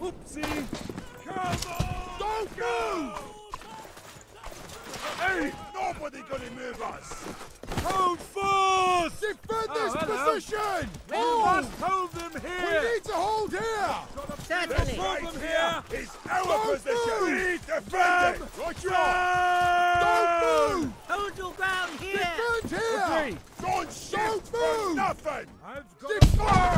Oopsie! Come on! Don't move! Hey! Nobody gonna move us! Hold fast! Defend Oh, this hello. position! We Hold! must hold them here! We here! need to hold here! Certainly. Problem here is our Don't position! move! We defend it! Right you are! Don't Don't move! Hold your ground here. Defend here! Agree. Don't shoot Don't for move! Nothing! I've got!